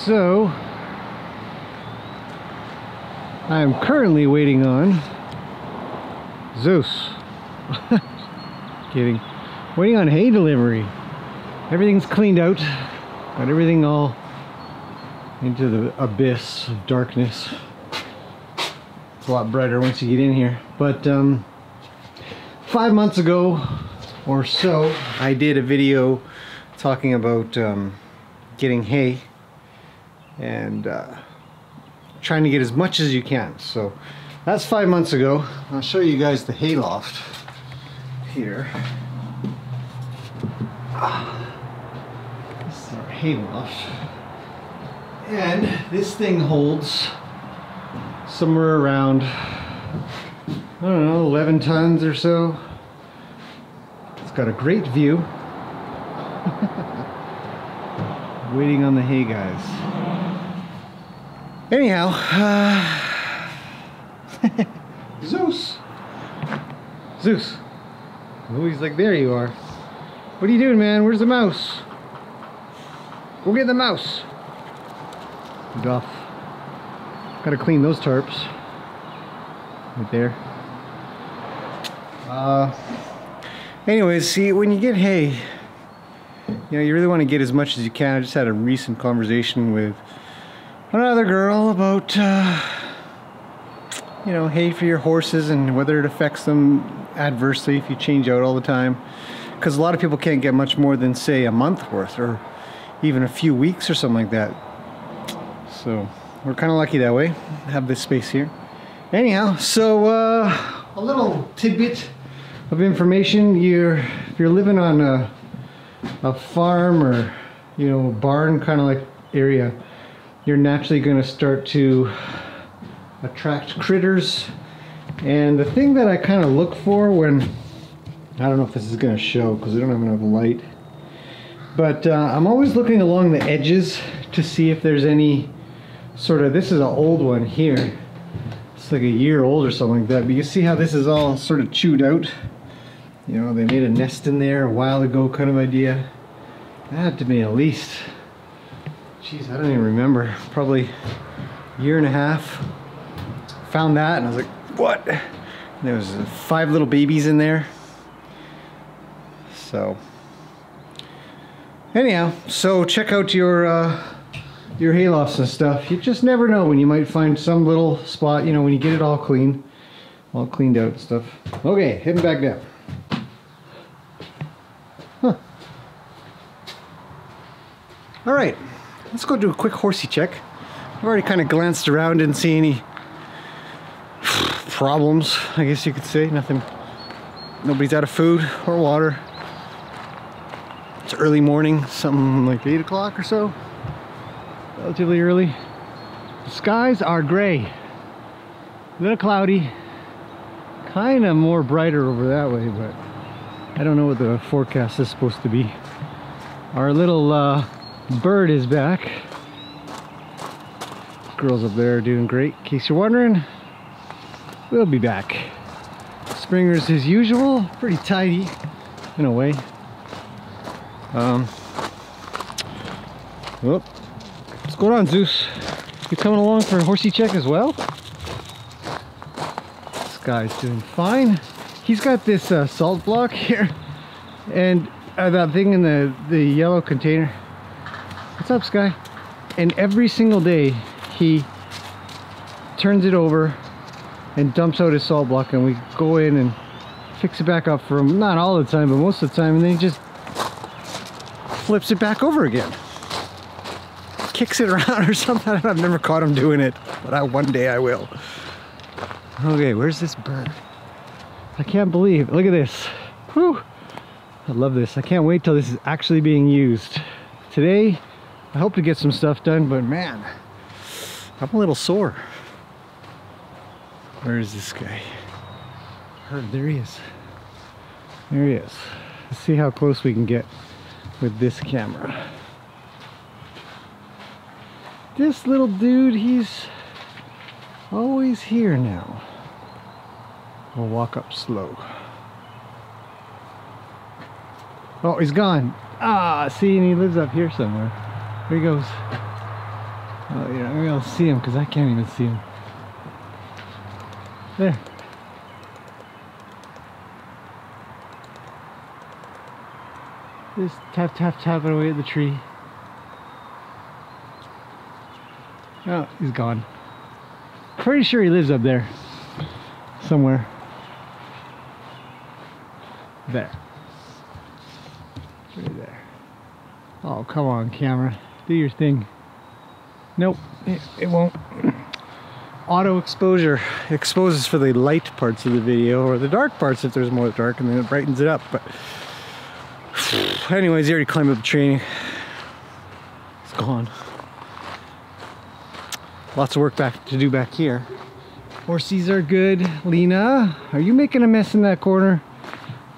So, I am currently waiting on Zeus. Kidding. Waiting on hay delivery. Everything's cleaned out. Got everything all into the abyss of darkness. It's a lot brighter once you get in here. But um, five months ago or so, I did a video talking about um, getting hay and uh, trying to get as much as you can. So that's five months ago. I'll show you guys the hay loft here. This is our hay loft. And this thing holds somewhere around, I don't know, 11 tons or so. It's got a great view. Waiting on the hay guys. Anyhow, uh, Zeus. Zeus. Oh, he's like, there you are. What are you doing, man? Where's the mouse? Go get the mouse. Duff. Gotta clean those tarps. Right there. Uh, anyways, see, when you get hay, you know, you really want to get as much as you can. I just had a recent conversation with another girl about, uh, you know, hay for your horses and whether it affects them adversely if you change out all the time. Because a lot of people can't get much more than, say, a month worth or even a few weeks or something like that. So we're kind of lucky that way. Have this space here. Anyhow, so uh, a little tidbit of information. You're if you're living on a, a farm or you know barn kind of like area, you're naturally going to start to attract critters. And the thing that I kind of look for when I don't know if this is going to show because I don't have enough light, but uh, I'm always looking along the edges to see if there's any sort of this is an old one here. It's like a year old or something like that but you see how this is all sort of chewed out? You know they made a nest in there a while ago kind of idea. That to be at least jeez I don't even remember probably a year and a half found that and I was like what and there was five little babies in there so anyhow so check out your uh, your haylofts and stuff. You just never know when you might find some little spot, you know, when you get it all clean, all cleaned out and stuff. Okay, heading back down. Huh. All right, let's go do a quick horsey check. I've already kind of glanced around, didn't see any problems, I guess you could say. Nothing, nobody's out of food or water. It's early morning, something like 8 o'clock or so relatively early. The skies are gray, a little cloudy, kind of more brighter over that way, but I don't know what the forecast is supposed to be. Our little uh, bird is back. Girls up there are doing great. In case you're wondering, we'll be back. Springer's as usual, pretty tidy in a way. Um, whoop, What's going on, Zeus? You coming along for a horsey check as well? This guy's doing fine. He's got this uh, salt block here and uh, that thing in the, the yellow container. What's up, Sky? And every single day he turns it over and dumps out his salt block and we go in and fix it back up for him. Not all the time, but most of the time. And then he just flips it back over again kicks it around or something. I've never caught him doing it, but I, one day I will. Okay, where's this bird? I can't believe, look at this. Whew. I love this. I can't wait till this is actually being used. Today, I hope to get some stuff done, but man, I'm a little sore. Where is this guy? Heard, there he is. There he is. Let's see how close we can get with this camera. This little dude, he's always here now. We'll walk up slow. Oh, he's gone. Ah, see, and he lives up here somewhere. There he goes. Oh, I'll see him because I can't even see him. There. Just tap, tap, tapping away at the tree. Oh, he's gone. Pretty sure he lives up there. Somewhere. There. Right there. Oh, come on, camera. Do your thing. Nope, it, it won't. Auto exposure exposes for the light parts of the video or the dark parts if there's more dark and then it brightens it up. But anyways, he already climbed up the tree. It's gone. Lots of work back to do back here. Horses are good. Lena, are you making a mess in that corner?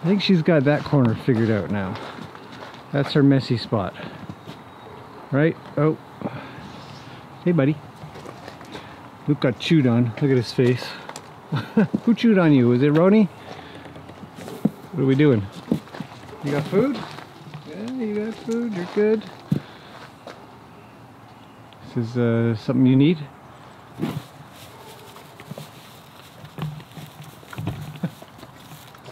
I think she's got that corner figured out now. That's her messy spot. Right? Oh. Hey, buddy. Luke got chewed on. Look at his face. Who chewed on you? Was it Roni? What are we doing? You got food? Yeah, you got food. You're good. This is uh, something you need?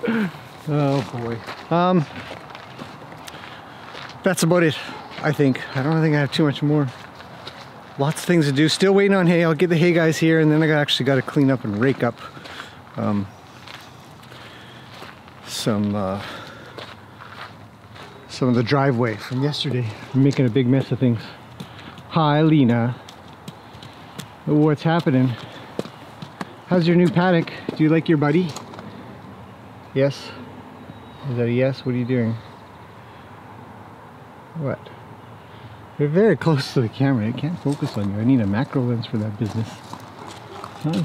oh boy. Um, that's about it, I think. I don't think I have too much more. Lots of things to do. Still waiting on hay. I'll get the hay guys here and then I actually got to clean up and rake up um, some uh, some of the driveway from yesterday. I'm making a big mess of things. Hi, Lena. What's happening? How's your new paddock? Do you like your buddy? Yes? Is that a yes? What are you doing? What? You're very close to the camera. It can't focus on you. I need a macro lens for that business. Huh?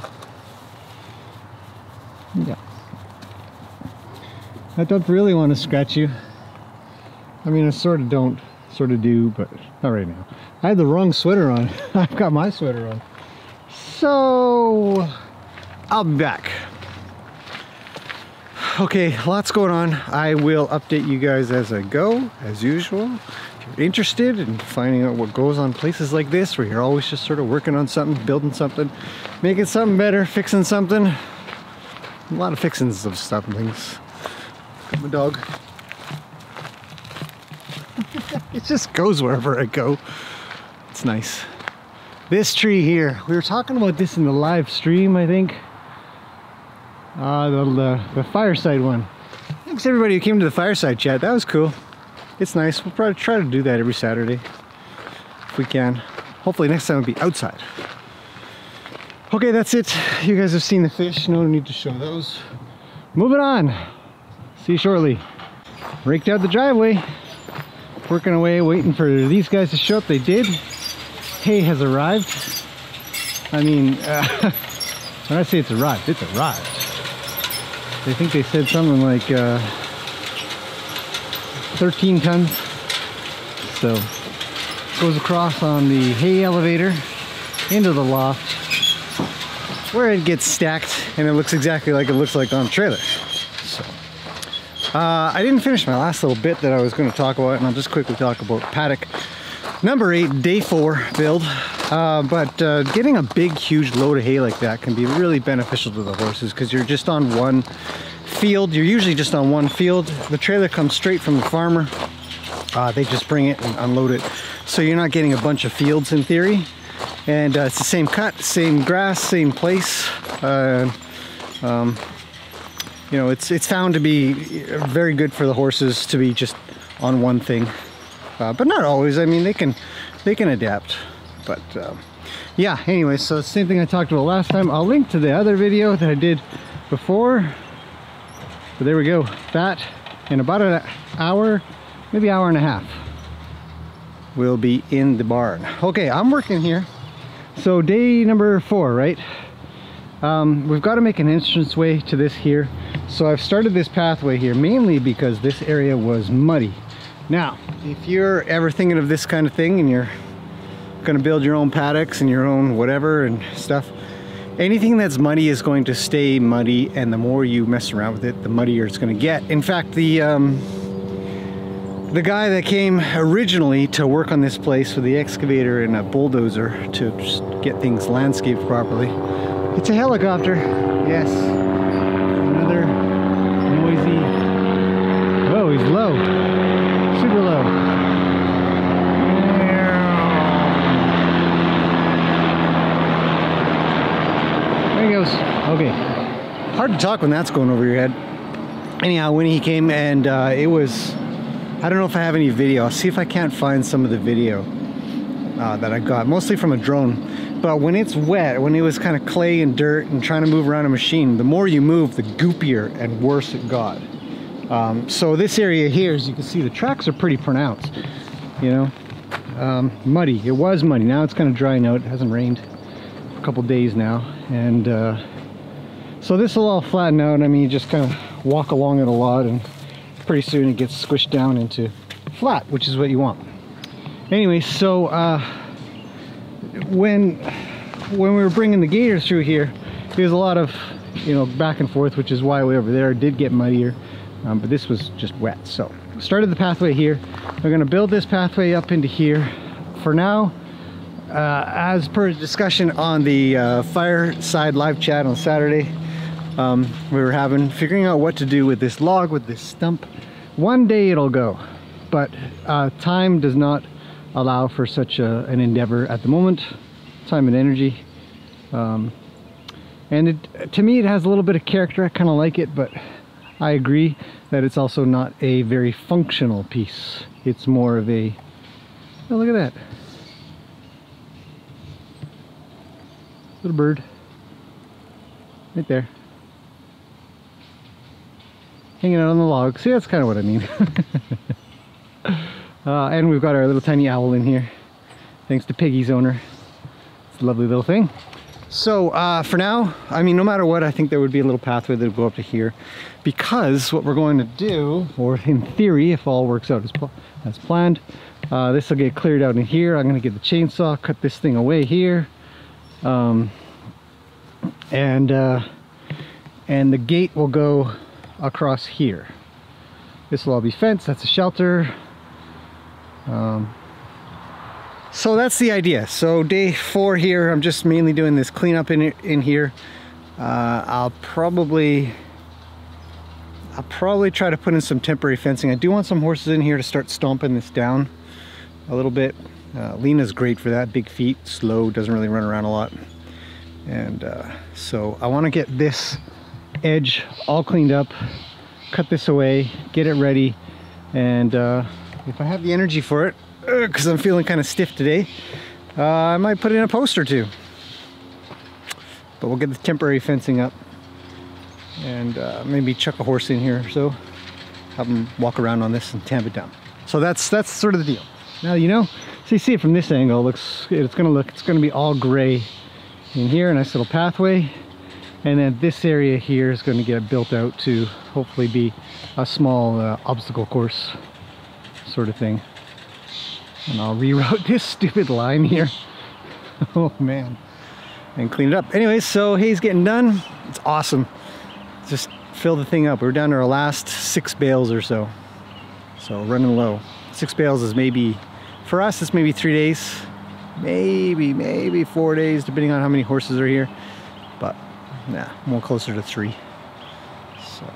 Yeah. I don't really want to scratch you. I mean, I sort of don't, sort of do, but not right now. I had the wrong sweater on. I've got my sweater on. So, I'll be back. Okay, lots going on. I will update you guys as I go, as usual. If you're interested in finding out what goes on places like this, where you're always just sort of working on something, building something, making something better, fixing something. A lot of fixings of stuff and things. My dog. it just goes wherever I go. It's nice. This tree here, we were talking about this in the live stream, I think. Uh, the, the, the fireside one. Thanks everybody who came to the fireside chat. That was cool. It's nice. We'll probably try to do that every Saturday if we can. Hopefully next time it'll be outside. Okay, that's it. You guys have seen the fish. No need to show those. Moving on. See you shortly. Raked out the driveway. Working away, waiting for these guys to show up. They did. Hay has arrived. I mean, uh, when I say it's arrived, it's arrived. I think they said something like uh, 13 tons. So, goes across on the hay elevator into the loft where it gets stacked and it looks exactly like it looks like on a trailer. So, uh, I didn't finish my last little bit that I was going to talk about and I'll just quickly talk about paddock number eight, day four build. Uh, but uh, getting a big, huge load of hay like that can be really beneficial to the horses because you're just on one field. You're usually just on one field. The trailer comes straight from the farmer. Uh, they just bring it and unload it. So you're not getting a bunch of fields in theory. And uh, it's the same cut, same grass, same place. Uh, um, you know, it's, it's found to be very good for the horses to be just on one thing. Uh, but not always. I mean, they can, they can adapt but um, yeah anyway so same thing I talked about last time. I'll link to the other video that I did before. But there we go. That in about an hour maybe hour and a half will be in the barn. Okay I'm working here. So day number four right? Um, we've got to make an entrance way to this here. So I've started this pathway here mainly because this area was muddy. Now if you're ever thinking of this kind of thing and you're gonna build your own paddocks and your own whatever and stuff anything that's muddy is going to stay muddy and the more you mess around with it the muddier it's going to get in fact the um, the guy that came originally to work on this place with the excavator and a bulldozer to get things landscaped properly. It's a helicopter, yes. Another noisy, oh, he's low, super low. There he goes, okay. Hard to talk when that's going over your head. Anyhow, when he came and uh, it was I don't know if I have any video. I'll see if I can't find some of the video uh, that I got, mostly from a drone. But when it's wet, when it was kind of clay and dirt and trying to move around a machine, the more you move, the goopier and worse it got. Um, so this area here, as you can see, the tracks are pretty pronounced, you know. Um, muddy, it was muddy. Now it's kind of drying out. It hasn't rained a couple days now. And uh, so this will all flatten out. I mean, you just kind of walk along it a lot and pretty soon it gets squished down into flat, which is what you want. Anyway, so uh, when when we were bringing the gators through here, there's a lot of you know back and forth, which is why way over there did get muddier. Um, but this was just wet. So started the pathway here. We're going to build this pathway up into here. For now, uh, as per discussion on the uh, Fireside live chat on Saturday, um, we were having figuring out what to do with this log with this stump. One day it'll go but uh, time does not allow for such a, an endeavor at the moment. Time and energy. Um, and it, to me it has a little bit of character. I kind of like it but I agree that it's also not a very functional piece. It's more of a oh look at that. Little bird. Right there hanging out on the log. See, that's kind of what I mean. uh, and we've got our little tiny owl in here, thanks to Piggy's owner. It's a lovely little thing. So uh, for now, I mean, no matter what, I think there would be a little pathway that would go up to here because what we're going to do, or in theory, if all works out as, pl as planned, uh, this will get cleared out in here. I'm going to get the chainsaw, cut this thing away here. Um, and, uh, and the gate will go across here. This will all be fenced, that's a shelter. Um, so that's the idea. So day four here, I'm just mainly doing this cleanup in, in here. Uh, I'll probably, I'll probably try to put in some temporary fencing. I do want some horses in here to start stomping this down a little bit. Uh, Lena's great for that, big feet, slow, doesn't really run around a lot. And uh, so I want to get this edge all cleaned up cut this away get it ready and uh, if I have the energy for it because I'm feeling kind of stiff today uh, I might put in a post or two. But we'll get the temporary fencing up and uh, maybe chuck a horse in here so have them walk around on this and tamp it down. So that's that's sort of the deal. Now you know so you see it from this angle it looks it's gonna look it's gonna be all gray in here a nice little pathway and then this area here is going to get built out to hopefully be a small uh, obstacle course sort of thing. And I'll reroute this stupid line here. Oh man. And clean it up. Anyways so hay's getting done. It's awesome. Just fill the thing up. We're down to our last six bales or so. So running low. Six bales is maybe for us it's maybe three days. Maybe maybe four days depending on how many horses are here nah, more closer to three. So,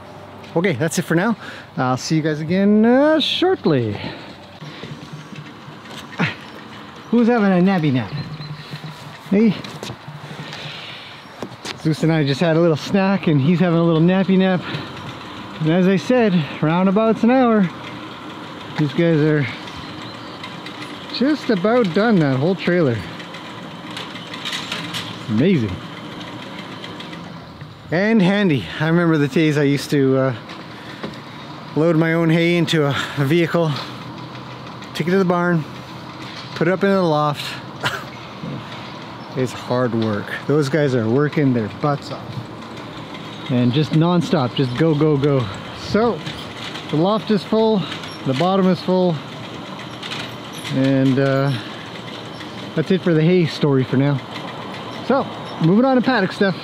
okay, that's it for now. I'll see you guys again uh, shortly. Who's having a nappy nap? Hey. Zeus and I just had a little snack and he's having a little nappy nap. And as I said, roundabouts an hour. These guys are just about done that whole trailer. Amazing and handy. I remember the days I used to uh, load my own hay into a, a, vehicle, take it to the barn, put it up in the loft. it's hard work. Those guys are working their butts off. And just non-stop, just go, go, go. So, the loft is full, the bottom is full, and uh, that's it for the hay story for now. So, moving on to paddock stuff.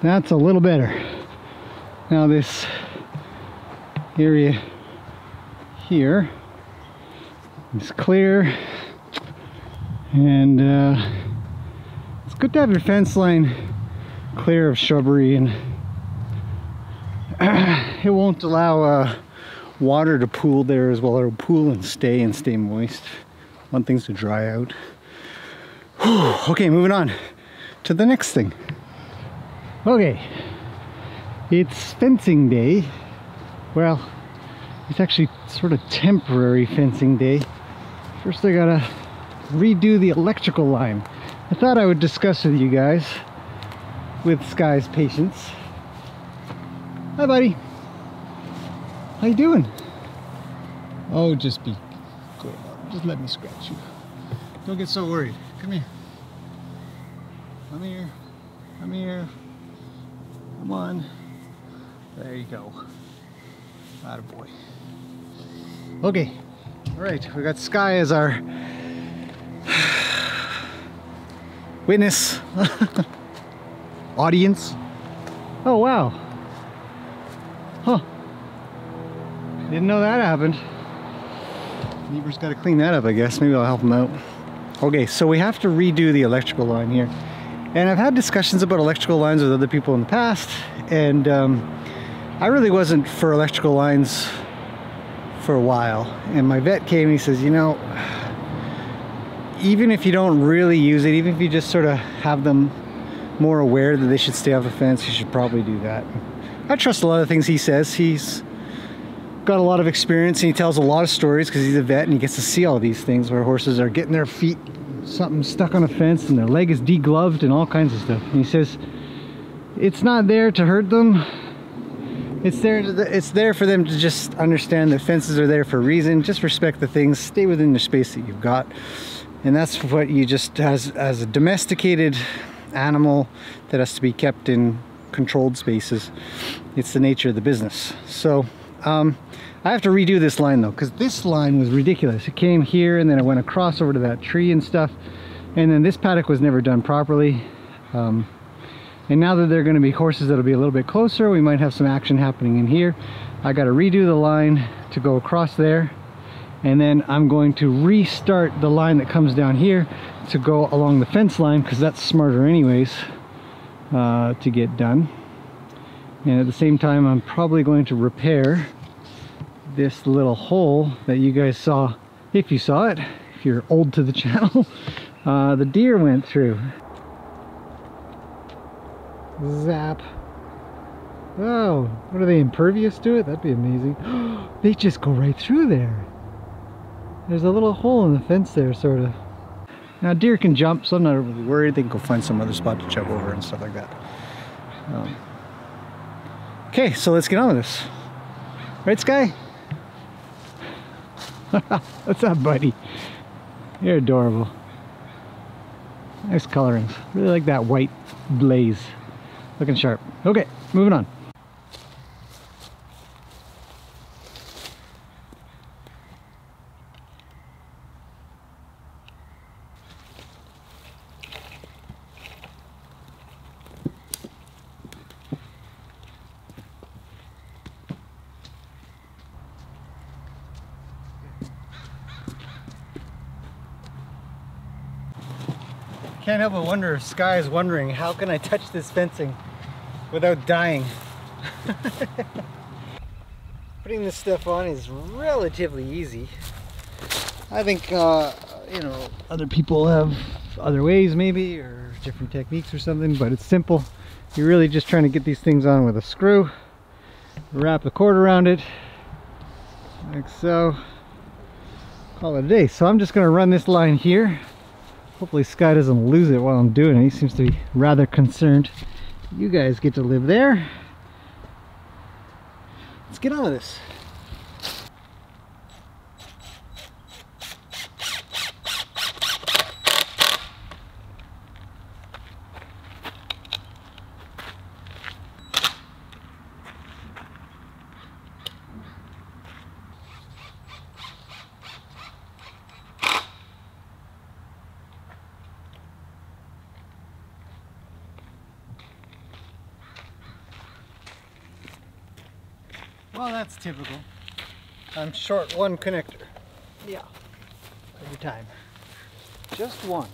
That's a little better. Now this area here is clear and uh, it's good to have your fence line clear of shrubbery and it won't allow uh, water to pool there as well. It'll pool and stay and stay moist. Want things to dry out. Whew. Okay, moving on to the next thing. Okay, it's fencing day. Well, it's actually sort of temporary fencing day. First I gotta redo the electrical line. I thought I would discuss with you guys with Sky's patience. Hi buddy. How you doing? Oh, just be good. Just let me scratch you. Don't get so worried. Come here. Come here. Come here. Come on. There you go. Atta boy. Okay. All right. We got Sky as our witness. Audience. Oh, wow. Huh. Didn't know that happened. Neighbor's got to clean that up, I guess. Maybe I'll help him out. Okay, so we have to redo the electrical line here. And I've had discussions about electrical lines with other people in the past, and um, I really wasn't for electrical lines for a while. And my vet came and he says, you know, even if you don't really use it, even if you just sort of have them more aware that they should stay off the fence, you should probably do that. I trust a lot of things he says. He's got a lot of experience and he tells a lot of stories because he's a vet and he gets to see all these things where horses are getting their feet something stuck on a fence and their leg is degloved and all kinds of stuff. And he says it's not there to hurt them. It's there to, it's there for them to just understand that fences are there for a reason. Just respect the things, stay within the space that you've got. And that's what you just as as a domesticated animal that has to be kept in controlled spaces. It's the nature of the business. So um, I have to redo this line though, because this line was ridiculous. It came here and then it went across over to that tree and stuff. And then this paddock was never done properly. Um, and now that there are going to be horses that'll be a little bit closer, we might have some action happening in here. I got to redo the line to go across there. And then I'm going to restart the line that comes down here to go along the fence line because that's smarter anyways uh, to get done. And at the same time, I'm probably going to repair this little hole that you guys saw, if you saw it, if you're old to the channel, uh, the deer went through. Zap. Oh, what are they impervious to it? That'd be amazing. they just go right through there. There's a little hole in the fence there, sort of. Now deer can jump, so I'm not really worried. They can go find some other spot to jump over and stuff like that. Um, okay, so let's get on with this. Right, Sky? What's up, buddy? You're adorable. Nice colorings. Really like that white blaze. Looking sharp. Okay, moving on. Can't help but wonder if Sky is wondering, how can I touch this fencing without dying? Putting this stuff on is relatively easy. I think, uh, you know, other people have other ways maybe, or different techniques or something, but it's simple. You're really just trying to get these things on with a screw, wrap the cord around it, like so. Call it a day. So I'm just gonna run this line here Hopefully Sky doesn't lose it while I'm doing it. He seems to be rather concerned. You guys get to live there. Let's get on with this. Short one connector. Yeah. Every time. Just one.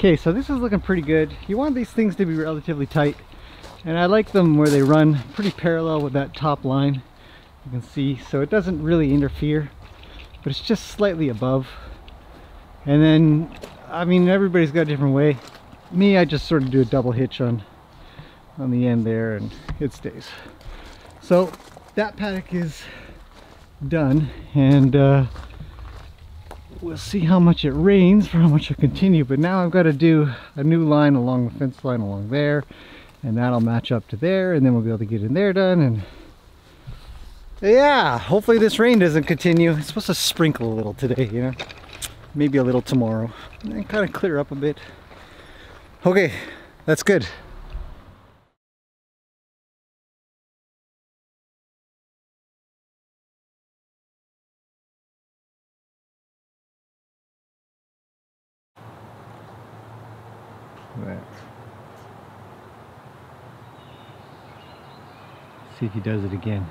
Okay, so this is looking pretty good. You want these things to be relatively tight. And I like them where they run pretty parallel with that top line. You can see, so it doesn't really interfere, but it's just slightly above. And then, I mean, everybody's got a different way. Me, I just sort of do a double hitch on, on the end there and it stays. So that paddock is done and uh, we'll see how much it rains for how much it'll continue but now I've got to do a new line along the fence line along there and that'll match up to there and then we'll be able to get in there done and yeah hopefully this rain doesn't continue. It's supposed to sprinkle a little today you know? Maybe a little tomorrow. And kind of clear up a bit. Okay that's good that. See if he does it again.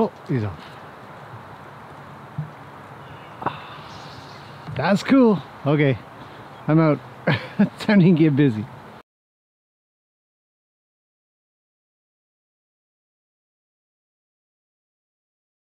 Oh, he's off. Ah, that's cool. Okay, I'm out. Time to get busy.